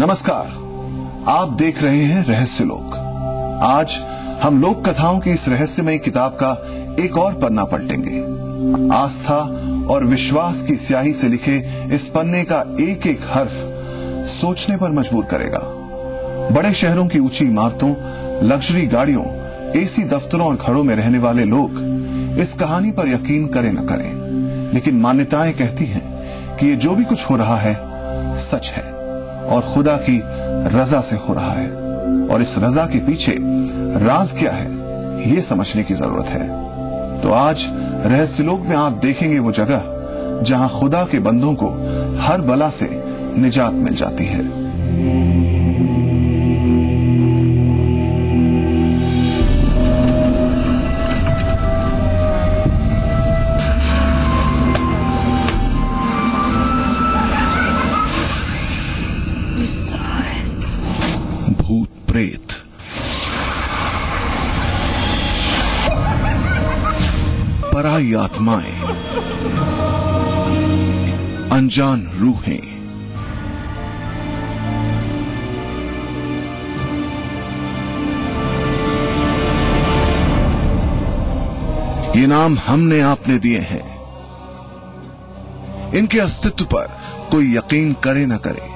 नमस्कार। आप देख रहे हैं रहस्य लोक। आज हम लोक कथाओं की इस रहस्यमय किताब का एक और पन्ना पलटेंगे आस्था और विश्वास की स्याही से लिखे इस पन्ने का एक एक हर्फ सोचने पर मजबूर करेगा। बड़े शहरों की ऊँची इमारतों, लग्जरी गाड़ियों, एसी दफ्तरों और घरों में रहने वाले लोग इस कहानी पर यकीन करें न करें। लेकिन मान्यताएँ कहती हैं कि ये जो भी कुछ हो रहा है, सच है। और खुदा की रजा से हो रहा है। और इस रजा के पीछे राज क्या है, ये समझने की ज़रूरत है। तो आज रहस्य रहस्यलोक में आप देखेंगे वो जगह जहाँ खुदा के बंदों को हर बला से निजात मिल जाती है। पराई आत्माएँ, अनजान रूहें। ये नाम हमने आपने दिए हैं। इनके अस्तित्व पर कोई यकीन करे ना करे,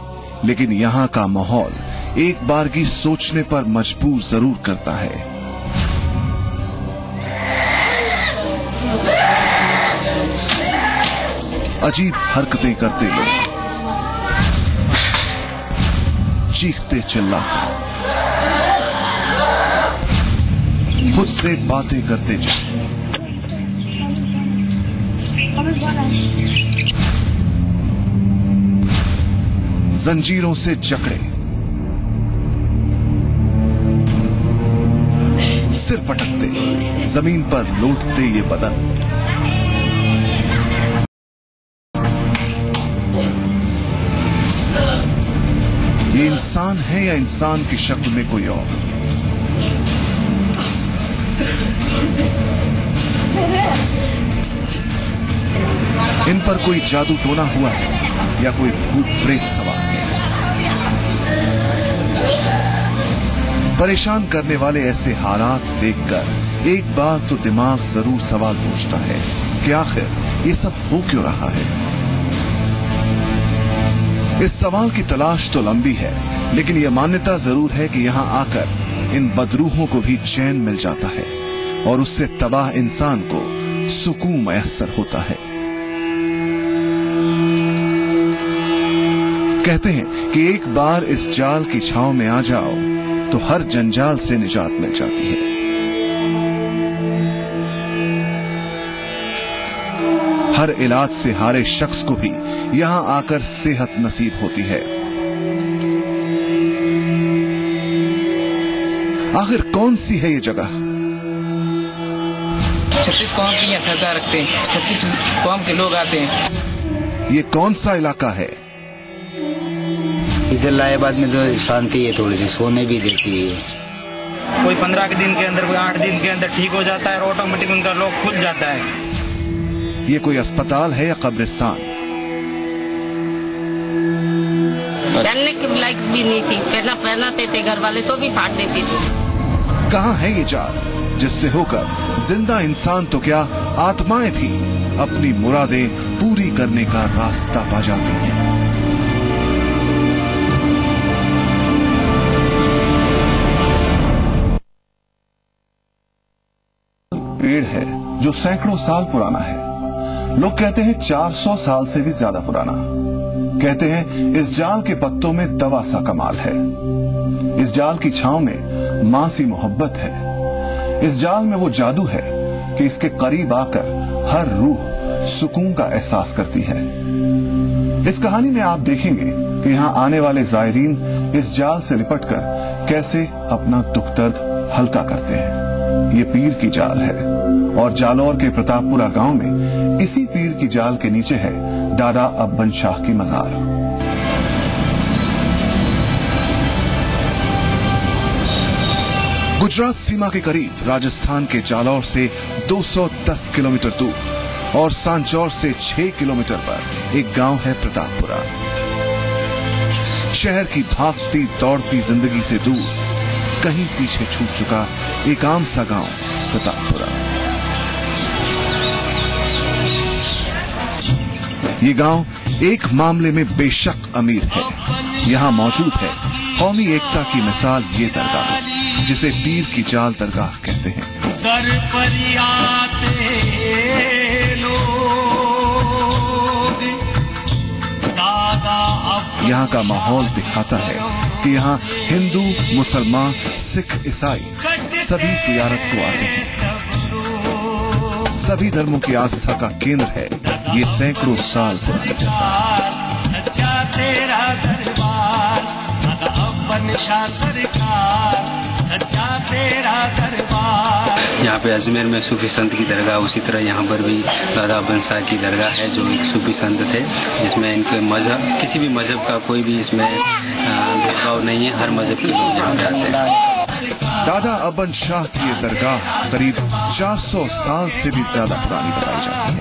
लेकिन यहाँ का माहौल एक बार की सोचने पर मजबूर ज़रूर करता है। अजीब हरकतें करते लोग। चीखते चिल्लाते। खुद से बातें करते जैसे। जंजीरों से जकड़े। सिर पटकते। ज़मीन पर लौटते ये बदन। इंसान है या इंसान की शक्ल में कोई और? इन पर कोई जादू टोना हुआ है या कोई भूत प्रेत सवार? है परेशान करने वाले ऐसे हालात देखकर एक बार तो दिमाग ज़रूर सवाल पूछता है, कि आखिर ये सब हो क्यों रहा है? इस सवाल की तलाश तो लंबी है, लेकिन यह मान्यता ज़रूर है कि यहाँ आकर इन बदरूहों को भी चैन मिल जाता है और उससे तबाह इंसान को सुकून मैसर होता है। कहते हैं कि एक बार इस जाल की छाव में आ जाओ तो हर जंजाल से निजात मिल जाती है। हर इलाज से हारे शख्स को भी यहाँ आकर सेहत नसीब होती है। आखिर कौन सी है ये जगह? छत्तीस कौम की यहाँ सरकार रखते हैं। छत्तीस कौम के लोग आते हैं। ये कौन सा इलाका है? इधर लाएबाद में तो शांति है थोड़ी सी सोने भी देती है। कोई पंद्रह के दिन के अंदर कोई आठ दिन के अंदर ठीक हो जाता है और ऑटोमेटिक उनका रोग खुल जाता है। ये कोई अस्पताल है या कब्रिस्तान? पहनने के लायक भी नहीं थी। पहना पहनाते थे घर वाले तो भी फाड़ देती थी। कहाँ है ये जाल जिससे होकर ज़िंदा इंसान तो क्या आत्माएँ भी अपनी मुरादें पूरी करने का रास्ता पा जाती हैं? पेड़ है जो सैकड़ों साल पुराना है। लोग कहते हैं 400 साल से भी ज़्यादा पुराना। कहते हैं, इस जाल के पत्तों में दवा सा कमाल है। इस जाल की छाव में माँ सी मोहब्बत है। इस जाल में वो जादू है कि इसके करीब आकर हर रूह सुकून का एहसास करती है। इस कहानी में आप देखेंगे कि यहाँ आने वाले जायरीन इस जाल से लिपटकर कैसे अपना दुख दर्द हल्का करते हैं। ये पीर की जाल है और जालौर के प्रतापपुरा गाँव में इसी पीर की जाल के नीचे है डाडा अब्बन शाह की मजार। गुजरात सीमा के करीब राजस्थान के जालौर से 210 किलोमीटर दूर और सांचौर से 6 किलोमीटर पर एक गाँव है प्रतापपुरा। शहर की भागती दौड़ती ज़िंदगी से दूर कहीं पीछे छूट चुका एक आम सा गाँव प्रतापपुरा। ये गाँव एक मामले में बेशक अमीर है। यहाँ मौजूद है कौमी एकता की मिसाल ये दरगाह जिसे पीर की चाल दरगाह कहते हैं। पर यहाँ का माहौल दिखाता है कि यहाँ हिंदू मुसलमान सिख ईसाई सभी जियारत को आते हैं। सभी धर्मों की आस्था का केंद्र है। ये सैकड़ों साल सच्चा तेरा दरबार दादा शाह सरकार। सच्चा तेरा दरबार। यहाँ पे अजमेर में सूफी संत की दरगाह उसी तरह यहाँ पर भी दादा बंसा की दरगाह है जो एक सूफी संत थे जिसमें इनके मज़हब किसी भी मज़हब का कोई भी इसमें भेदभाव नहीं है हर मज़हब के लोग यहाँ पे आते हैं। दादा अबन शाह की ये दरगाह करीब 400 साल से भी ज़्यादा पुरानी बताई जाती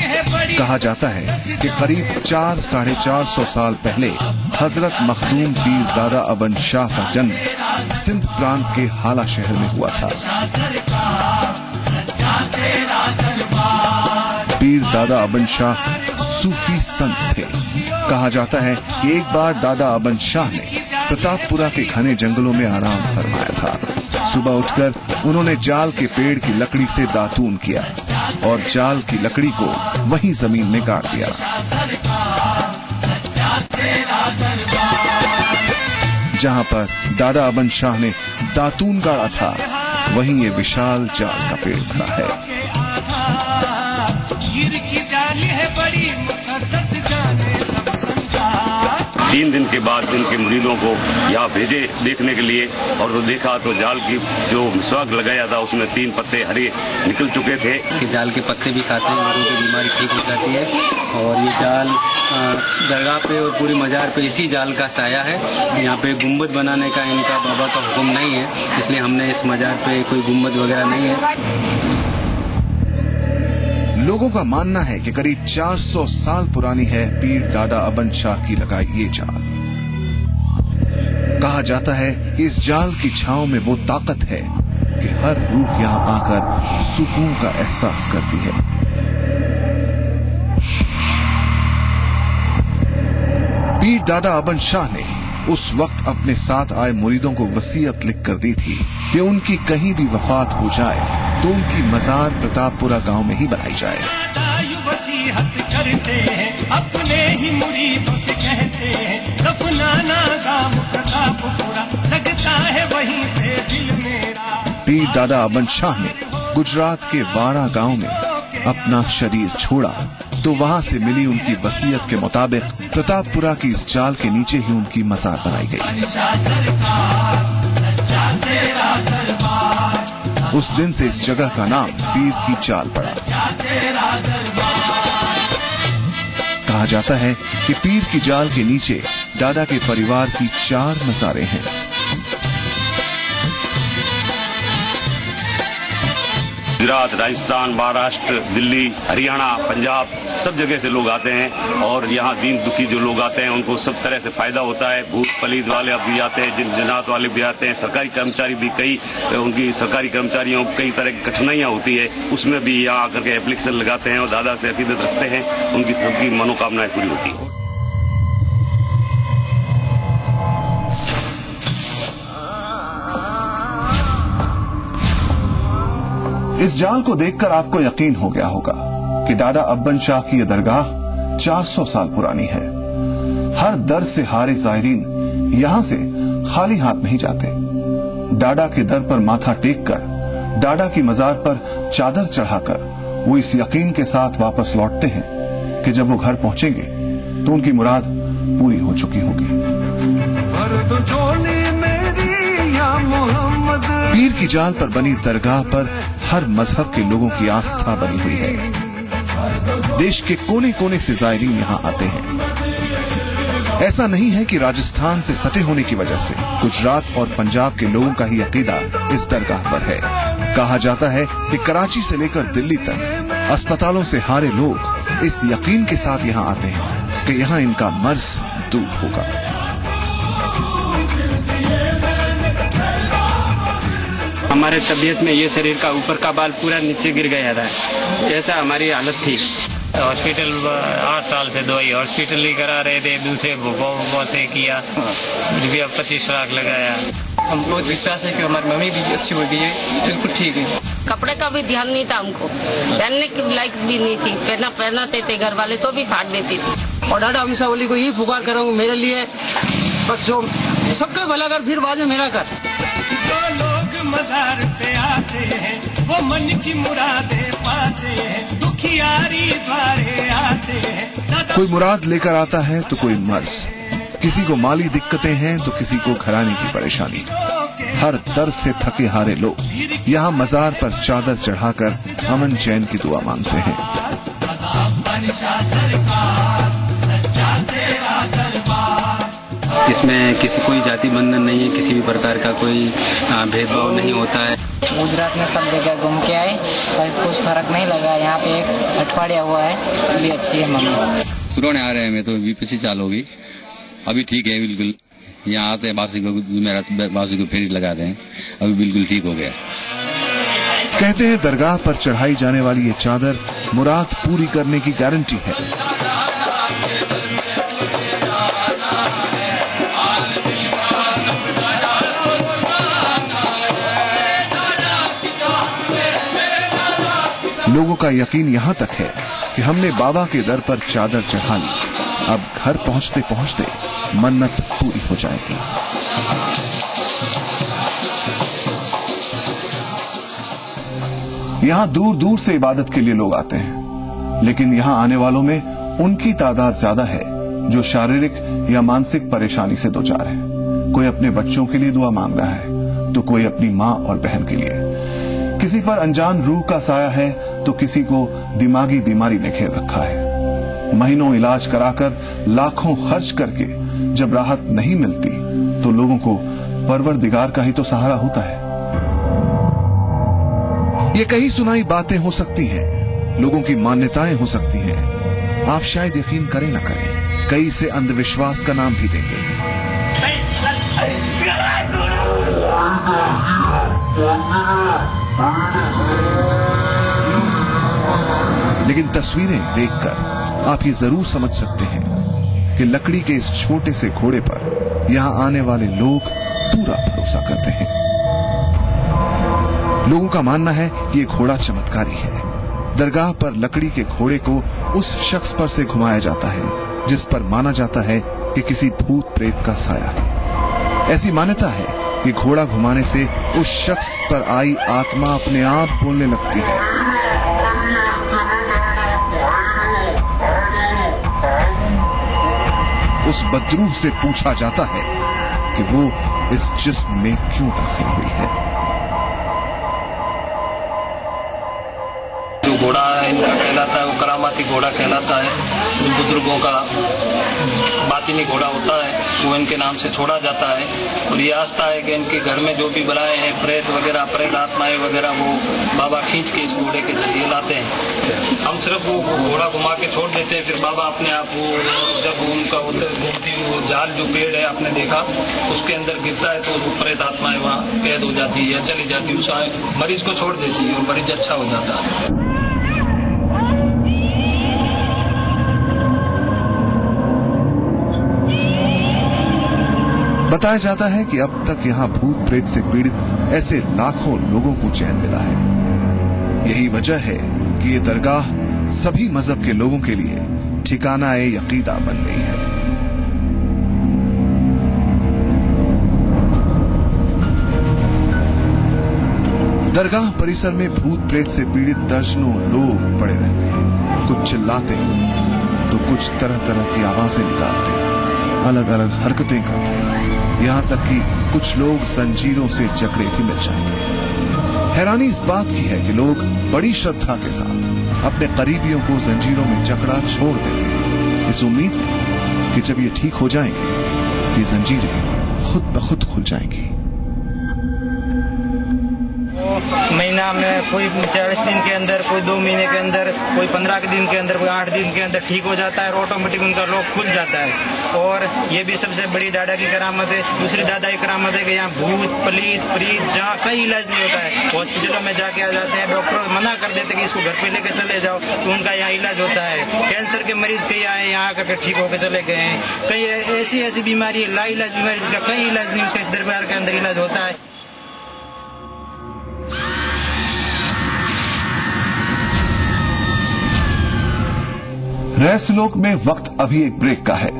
है। कहा जाता है कि करीब चार, साढ़े चार सौ साल पहले हज़रत मखदूम पीर दादा अबन शाह का जन्म सिंध प्रांत के हाला शहर में हुआ था। पीर दादा अबन शाह सूफी संत थे। कहा जाता है कि एक बार दादा अबन शाह ने प्रतापपुरा के घने जंगलों में आराम फरमाया था। सुबह उठकर उन्होंने जाल के पेड़ की लकड़ी से दातून किया और जाल की लकड़ी को वहीं ज़मीन में गाड़ दिया। जहाँ पर दादा अबन शाह ने दातून गाड़ा था, वहीं ये विशाल जाल का पेड़ खड़ा है। तीन दिन के बाद इनके मुरीदों को यहाँ भेजे देखने के लिए और तो देखा तो जाल की जो मिसवाक लगाया था, उसमें तीन पत्ते हरे निकल चुके थे। कि जाल के पत्ते भी खाते हैं लोगों की बीमारी ठीक हो जाती है। और ये जाल दरगाह पे और पूरी मजार पे इसी जाल का साया है। यहाँ पे गुंबद बनाने का इनका बाबा का हुक्म नहीं है, इसलिए हमने इस मजार पे कोई गुंबद वगैरह नहीं है। लोगों का मानना है कि करीब 400 साल पुरानी है पीर दादा अबन शाह की लगाई ये जाल। कहा जाता है कि इस जाल की छांव में वो ताकत है कि हर रूह यहाँ आकर सुकून का एहसास करती है। पीर दादा अबन शाह ने उस वक्त अपने साथ आए मुरीदों को वसीयत लिख कर दी थी कि उनकी कहीं भी वफात हो जाए। तो उनकी मजार प्रतापपुरा गाँव में ही बनाई जाए। अपने ही से कहते हैं दफनाना गाँव प्रतापपुरा लगता है वहीं पे दिल मेरा। पीर दादा अमन शाह ने गुजरात के वारा गाँव में अपना शरीर छोड़ा तो वहाँ से मिली उनकी वसीयत के मुताबिक प्रतापपुरा की इस जाल के नीचे ही उनकी मजार बनाई गई। उस दिन से इस जगह का नाम पीर की चाल पड़ा। कहा जाता है कि पीर की जाल के नीचे दादा के परिवार की चार मसारे हैं। गुजरात, राजस्थान, महाराष्ट्र, दिल्ली, हरियाणा, पंजाब, सब जगह से लोग आते हैं और यहाँ दीन दुखी जो लोग आते हैं, उनको सब तरह से फ़ायदा होता है। भूत पलीद वाले भी आते हैं, जिन जनात वाले भी आते हैं, सरकारी कर्मचारी भी कई, उनकी सरकारी कर्मचारियों कई तरह की कठिनाइयाँ होती है। उसमें भी यहाँ आकर के एप्लीकेशन लगाते हैं और दादा से अकीदत रखते हैं, उनकी सबकी मनोकामनाएँ पूरी होती है। इस जाल को देखकर आपको यकीन हो गया होगा कि डाडा अब्बन शाह की यह दरगाह 400 साल पुरानी है। हर दर से हारे जायरीन यहाँ से खाली हाथ नहीं जाते। डाडा के दर पर माथा टेक कर डाडा की मजार पर चादर चढ़ाकर वो इस यकीन के साथ वापस लौटते हैं कि जब वो घर पहुँचेंगे तो उनकी मुराद पूरी हो चुकी होगी। पीर की जाल पर बनी दरगाह पर हर मज़हब के लोगों की आस्था बनी हुई है। देश के कोने कोने से जायरीन यहाँ आते हैं। ऐसा नहीं है कि राजस्थान से सटे होने की वजह से। गुजरात और पंजाब के लोगों का ही अकीदा इस दरगाह पर है। कहा जाता है कि कराची से लेकर दिल्ली तक अस्पतालों से हारे लोग इस यकीन के साथ यहाँ आते हैं कि यहाँ इनका मर्ज दूर होगा। हमारे तबीयत में ये शरीर का ऊपर का बाल पूरा नीचे गिर गया था। ऐसा हमारी हालत थी। हॉस्पिटल आठ साल से दवाई हॉस्पिटल ही करा रहे थे दूसरे भूपों से किया रुपया पच्चीस लाख लगाया। हम बहुत विश्वास है कि हमारी मम्मी भी अच्छी हो गई है बिल्कुल ठीक है। कपड़े का भी ध्यान नहीं था हमको। पहनने की लाइक भी नहीं थी। पहना पहनाते थे घर वाले तो भी फाड़ देती थी। और डाडा हमेशा ओली को ये पुकार करूँगा मेरे लिए। बस जो सबका भला कर फिर बाद में मेरा कर। मजार पे आते हैं वो मन की मुरादे पाते हैं दुखियारी द्वारे आते हैं। कोई मुराद लेकर आता है तो कोई मर्ज। किसी को माली दिक्कतें हैं तो किसी को घराने की परेशानी। हर दर्द से थके हारे लोग। यहाँ मजार पर चादर चढ़ाकर अमन चैन की दुआ मांगते हैं। इसमें किसी कोई जाति बंधन नहीं है किसी भी प्रकार का कोई भेदभाव नहीं होता है। गुजरात में सब जगह घूम के आए पर कुछ फ़र्क नहीं लगा। यहाँ पे एक अठवाडिया हुआ है भी अच्छी है मम्मी। पुराने आ रहे हैं मैं तो विपसी चाल होगी। अभी ठीक है बिल्कुल। यहाँ आते हैं वापसी को मेरा वापसी को फेरी लगाते हैं अभी बिल्कुल ठीक हो गया। कहते हैं दरगाह पर चढ़ाई जाने वाली ये चादर मुराद पूरी करने की गारंटी है। लोगों का यकीन यहाँ तक है कि हमने बाबा के दर पर चादर चढ़ा ली। अब घर पहुँचते पहुँचते मन्नत पूरी हो जाएगी। यहाँ दूर दूर से इबादत के लिए लोग आते हैं, लेकिन यहाँ आने वालों में उनकी तादाद ज़्यादा है, जो शारीरिक या मानसिक परेशानी से दो चार है। कोई अपने बच्चों के लिए दुआ मांग रहा है तो कोई अपनी माँ और बहन के लिए। किसी पर अनजान रूह का साया है तो किसी को दिमागी बीमारी ने घेर रखा है महीनों इलाज कराकर लाखों खर्च करके जब राहत नहीं मिलती तो लोगों को परवरदिगार का ही तो सहारा होता है ये कहीं सुनाई बातें हो सकती हैं लोगों की मान्यताएँ हो सकती हैं आप शायद यकीन करें ना करें कई से अंधविश्वास का नाम भी देंगे लेकिन तस्वीरें देखकर आप ये ज़रूर समझ सकते हैं कि लकड़ी के इस छोटे से घोड़े पर यहाँ आने वाले लोग पूरा भरोसा करते हैं। लोगों का मानना है कि ये घोड़ा चमत्कारी है। दरगाह पर लकड़ी के घोड़े को उस शख्स पर से घुमाया जाता है, जिस पर माना जाता है कि किसी भूत प्रेत का साया है। ऐसी मान्यता है कि घोड़ा घुमाने से उस शख्स पर आई आत्मा अपने आप बोलने लगती है। उस बदरूह से पूछा जाता है कि वो इस जिस्म में क्यों दाखिल हुई है। जो घोड़ा इनका कहलाता है, वो करामाती घोड़ा कहलाता है। बुज़ुर्गों का बातिनी घोड़ा होता है, वो इनके नाम से छोड़ा जाता है। और ये आस्था है कि इनके घर में जो भी बलाएँ हैं, प्रेत वगैरह, प्रेत आत्माएँ वगैरह, वो बाबा खींच के इस घोड़े के ज़रिए लाते हैं। हम सिर्फ़ वो घोड़ा घुमा के छोड़ देते हैं, फिर बाबा अपने आप वो जब उनका घूमती वो जाल, जो पेड़ है आपने देखा, उसके अंदर गिरता है तो वो प्रेत आत्माएँ वहाँ कैद हो जाती है या चली जाती है, उस मरीज़ को छोड़ देती है, और मरीज़ अच्छा हो जाता है। बताया जाता है कि अब तक यहाँ भूत प्रेत से पीड़ित ऐसे लाखों लोगों को चैन मिला है। यही वजह है कि ये दरगाह सभी मज़हब के लोगों के लिए ठिकाना ए यकीदा बन गई है। दरगाह परिसर में भूत प्रेत से पीड़ित दर्जनों लोग पड़े रहते हैं। कुछ चिल्लाते तो कुछ तरह तरह की आवाज़ें निकालते अलग अलग हरकतें करते यहाँ तक कि कुछ लोग जंजीरों से जकड़े भी मिल जाएँगे। हैरानी इस बात की है कि लोग बड़ी श्रद्धा के साथ अपने करीबियों को जंजीरों में जकड़ा छोड़ देते हैं। इस उम्मीद में कि जब ये ठीक हो जाएँगे, ये जंजीरें खुद ब खुद खुल जाएँगी। महीना में कोई चालीस दिन के अंदर, कोई दो महीने के अंदर, कोई पंद्रह के दिन के अंदर, कोई आठ दिन के अंदर ठीक हो जाता है और ऑटोमेटिक उनका रोग खुल जाता है। और ये भी सबसे बड़ी दादा की करामत है। दूसरी दादा की करामत है कि यहाँ भूत, पलीत, प्रीत जहाँ कहीं इलाज नहीं होता है। हॉस्पिटलों में जाके आ जाते हैं डॉक्टर मना कर देते कि इसको घर पे लेके चले जाओ तो उनका यहाँ इलाज होता है। कैंसर के मरीज़ कई आए, यहाँ आकर ठीक होकर चले गए हैं। कई ऐसी ऐसी बीमारी है ला इलाज बीमारी, जिसका कहीं इलाज नहीं, उसका इस दरबार के अंदर इलाज होता है। रहस्यलोक में वक्त अभी एक ब्रेक का है।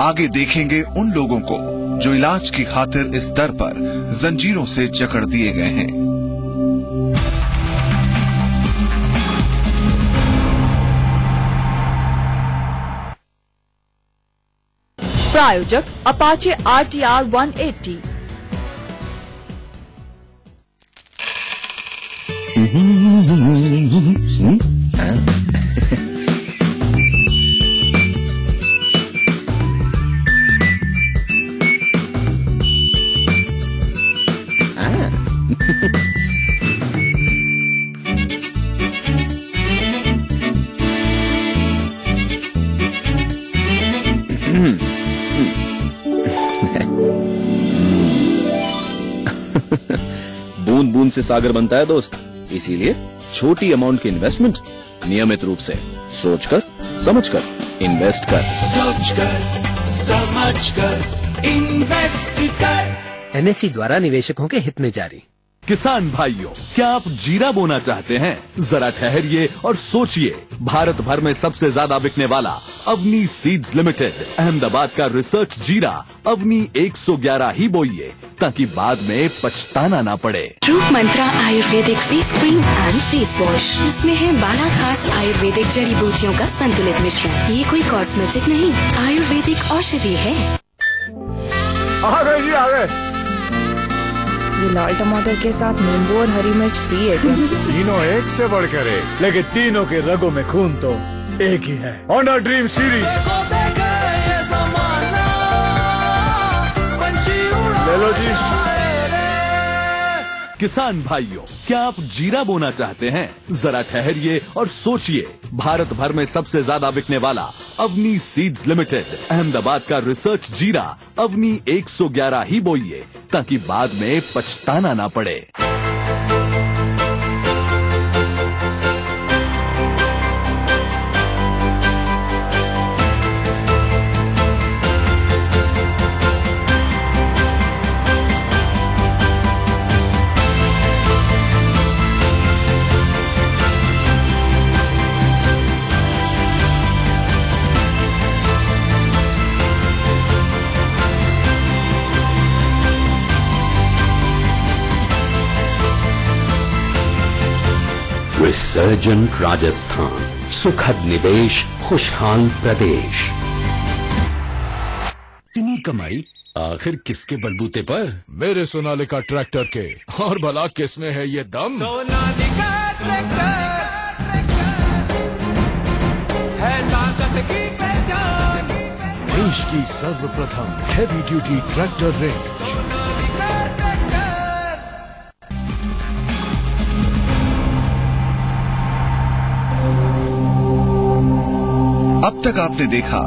आगे देखेंगे उन लोगों को जो इलाज की खातिर इस दर पर जंजीरों से जकड़ दिए गए हैं। प्रायोजक Apache R T R one eighty से सागर बनता है दोस्त। इसीलिए छोटी अमाउंट की इन्वेस्टमेंट नियमित रूप से सोचकर समझकर इन्वेस्ट कर। सोचकर समझकर समझ कर। इन्वेस्ट कर एनएससी द्वारा निवेशकों के हित में जारी। किसान भाइयों क्या आप जीरा बोना चाहते हैं? जरा ठहरिए और सोचिए। भारत भर में सबसे ज़्यादा बिकने वाला अवनी सीड्स लिमिटेड अहमदाबाद का रिसर्च जीरा अवनी 111 ही बोइए ताकि बाद में पछताना ना पड़े। Roop Mantra Ayurvedic face cream and face wash इसमें है बारह खास आयुर्वेदिक जड़ी बूटियों का संतुलित मिश्रण। ये कोई कॉस्मेटिक नहीं आयुर्वेदिक औषधि है। आ गए जी आ गए। ये लाल टमाटर के साथ नींबू और हरी मिर्च फ्री है क्या? तीनों एक से बढ़कर एक लेकिन तीनों के रगों में खून तो एक ही है। ऑनर ड्रीम सीरीज़ ले लो जी किसान भाइयों, क्या आप जीरा बोना चाहते हैं? जरा ठहरिए और सोचिए। भारत भर में सबसे ज़्यादा बिकने वाला अवनी सीड्स लिमिटेड, अहमदाबाद का रिसर्च जीरा, अवनी 111 ही बोइए, ताकि बाद में पछताना ना पड़े। रिसर्जेंट राजस्थान सुखद निवेश खुशहाल प्रदेश इतनी कमाई? आखिर किसके बलबूते पर? मेरे सोनालिका ट्रैक्टर के। और भला किसमें है ये दम? है ताकत की पहचान। देश की सर्वप्रथम हैवी ड्यूटी ट्रैक्टर रेंज अब तक आपने देखा,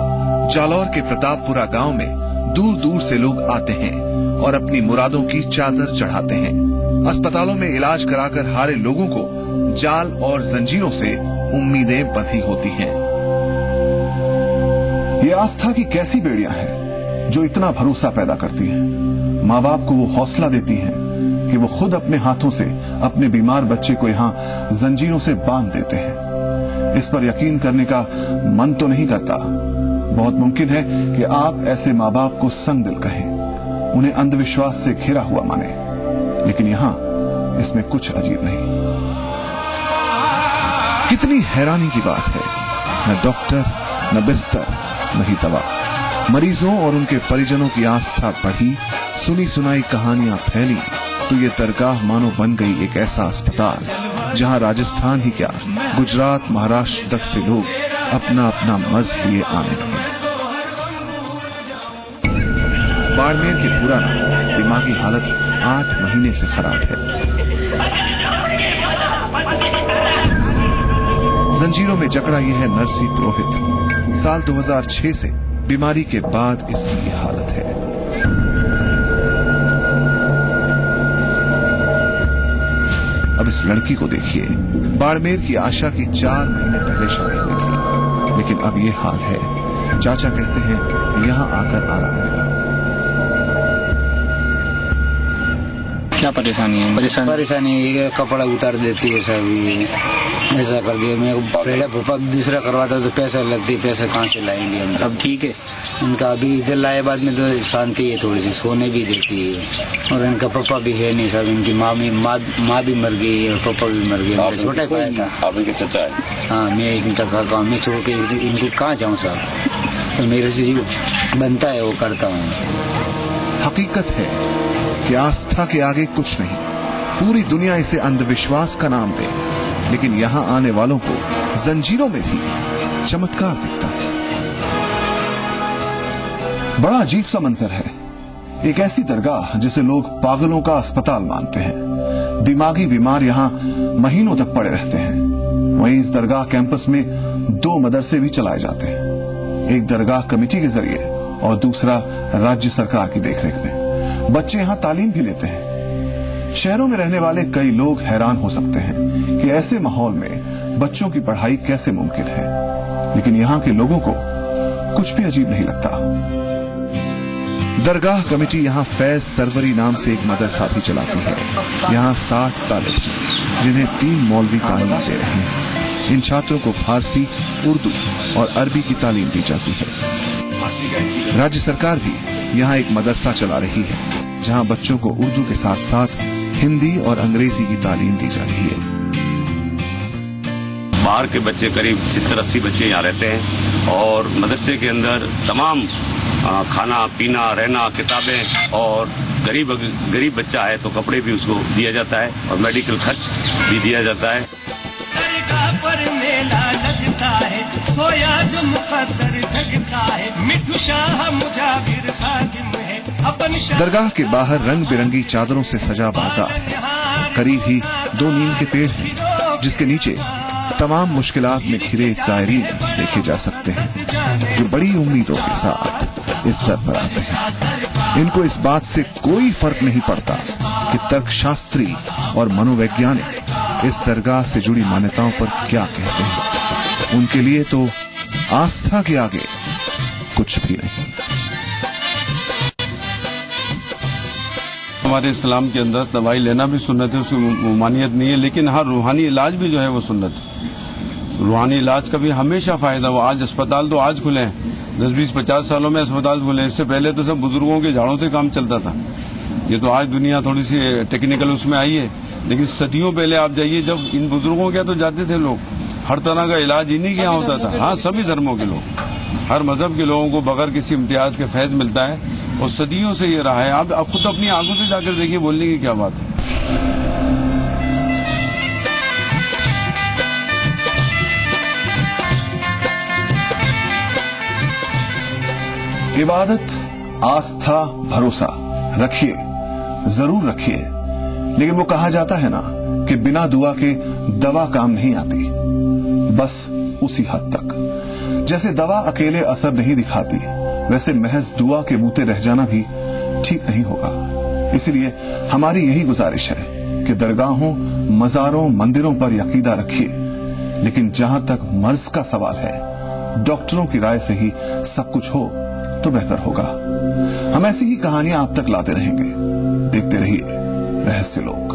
जालौर के प्रतापपुरा गाँव में दूर दूर से लोग आते हैं और अपनी मुरादों की चादर चढ़ाते हैं। अस्पतालों में इलाज कराकर हारे लोगों को जाल और जंजीरों से उम्मीदें बंधी होती हैं। ये आस्था की कैसी बेड़ियाँ हैं जो इतना भरोसा पैदा करती हैं? माँ बाप को वो हौसला देती हैं कि वो खुद अपने हाथों से अपने बीमार बच्चे को यहाँ जंजीरों से बाँध देते हैं। इस पर यकीन करने का मन तो नहीं करता। बहुत मुमकिन है कि आप ऐसे माँ बाप को संग दिल कहें। उन्हें अंधविश्वास से घिरा हुआ माने। लेकिन यहाँ इसमें कुछ अजीब नहीं। कितनी हैरानी की बात है। न डॉक्टर, न बिस्तर, न ही दवा। मरीजों और उनके परिजनों की आस्था बढ़ी सुनी सुनाई कहानियाँ फैली तो ये दरगाह मानो बन गई एक ऐसा अस्पताल। जहाँ राजस्थान ही क्या, गुजरात, महाराष्ट्र तक से लोग अपना अपना मर्ज लिए आने लगे बाड़मेर के पूरा नाम, दिमागी हालत आठ महीने से खराब है। जंजीरों में जकड़ा यह है नरसी पुरोहित। साल 2006 से बीमारी के बाद इसकी हालत अब इस लड़की को देखिए। बाड़मेर की आशा की चार महीने पहले शादी हुई थी। लेकिन अब ये हाल है। चाचा कहते हैं यहाँ आकर आराम मिला। क्या परेशानी है? परेशानी। परेशानी ये कपड़ा उतार देती है सब ये। ऐसा कर दिया। मैं पहले पापा दूसरा करवाता तो पैसा लगती पैसा कहाँ से लाएँगे हम? अब ठीक है। इनका अभी इधर लाए बाद में तो शांति है थोड़ी सी सोने भी देती है। और इनका पापा भी है नहीं सब इनकी माँ भी माँ माँ भी मर गई और पापा भी मर गए मेरा छोटा भाई था। आप इनके चचा है? हाँ मैं इनका काका मैं छोड़ के इनको कहाँ जाऊँ साहब? तो मेरे से जो बनता है वो करता हूँ। हकीकत है कि आस्था के आगे कुछ नहीं। पूरी दुनिया इसे अंधविश्वास का नाम दे। लेकिन यहाँ आने वालों को जंजीरों में भी चमत्कार दिखता है। बड़ा अजीब सा मंजर है। एक ऐसी दरगाह जिसे लोग पागलों का अस्पताल मानते हैं। दिमागी बीमार यहाँ महीनों तक पड़े रहते हैं। वहीं इस दरगाह कैंपस में दो मदरसे भी चलाए जाते हैं। एक दरगाह कमेटी के ज़रिए और दूसरा राज्य सरकार की देखरेख में। बच्चे यहाँ तालीम भी लेते हैं। शहरों में रहने वाले कई लोग हैरान हो सकते हैं कि ऐसे माहौल में बच्चों की पढ़ाई कैसे मुमकिन है। लेकिन यहाँ के लोगों को कुछ भी अजीब नहीं लगता। दरगाह कमेटी यहाँ फैज सरवरी नाम से एक मदरसा भी चलाती है। यहाँ साठ तालिब जिन्हें तीन मौलवी तालीम दे रहे हैं। इन छात्रों को फारसी, उर्दू और अरबी की तालीम दी जाती है। राज्य सरकार भी यहाँ एक मदरसा चला रही है, जहाँ बच्चों को उर्दू के साथ साथ हिंदी और अंग्रेज़ी की तालीम दी जा रही है। बाहर के बच्चे करीब सत्तर अस्सी बच्चे यहाँ रहते हैं और मदरसे के अंदर तमाम खाना पीना रहना किताबें और गरीब गरीब बच्चा है तो कपड़े भी उसको दिया जाता है और मेडिकल खर्च भी दिया जाता है। पर मेला लगता है सोया जो मुकद्दर जगता है मिठू शाह मुजाविर है। दरगाह के बाहर रंग बिरंगी चादरों से सजा बाज़ार है करीब ही दो नीम के पेड़ हैं, जिसके नीचे तमाम मुश्किलात में घिरे जायरीन देखे जा सकते हैं, जो बड़ी उम्मीदों के साथ इस दर पर आते हैं। इनको इस बात से कोई फ़र्क नहीं पड़ता कि तर्कशास्त्री और मनोवैज्ञानिक इस दरगाह से जुड़ी मान्यताओं पर क्या कहते हैं। उनके लिए तो आस्था के आगे कुछ भी नहीं। हमारे इस्लाम के अंदर दवाई लेना भी सुन्नत है, उसकी मानियत नहीं है, लेकिन हाँ रूहानी इलाज भी जो है वो सुन्नत है। रूहानी इलाज का भी हमेशा फ़ायदा हुआ। आज अस्पताल तो आज खुले हैं। दस बीस पचास सालों में अस्पताल खुले हैं। इससे पहले तो सब बुज़ुर्गों के झाड़ों से काम चलता था। ये तो आज दुनिया थोड़ी सी टेक्निकल उसमें आई है। लेकिन सदियों पहले आप जाइए, जब इन बुज़ुर्गों के तो जाते थे लोग, हर तरह का इलाज इन्हीं के यहाँ होता था। हाँ सभी धर्मों के लोग। हर मज़हब के लोगों को बगैर किसी इम्तियाज़ के फैज मिलता है और सदियों से ये रहा है। आप आप खुद अपनी आँखों से जाकर देखिए, बोलने की क्या बात है। इबादत, आस्था, भरोसा रखिए, ज़रूर रखिए। लेकिन वो कहा जाता है ना कि बिना दुआ के दवा काम नहीं आती। बस उसी हद तक। जैसे दवा अकेले असर नहीं दिखाती, वैसे महज दुआ के बूते रह जाना भी ठीक नहीं होगा। इसलिए हमारी यही गुजारिश है कि दरगाहों, मजारों, मंदिरों पर यकीदा रखिए। लेकिन जहाँ तक मर्ज का सवाल है, डॉक्टरों की राय से ही सब कुछ हो तो बेहतर होगा। हम ऐसी ही कहानियाँ आप तक लाते रहेंगे। देखते रहिए रहस्य लोग।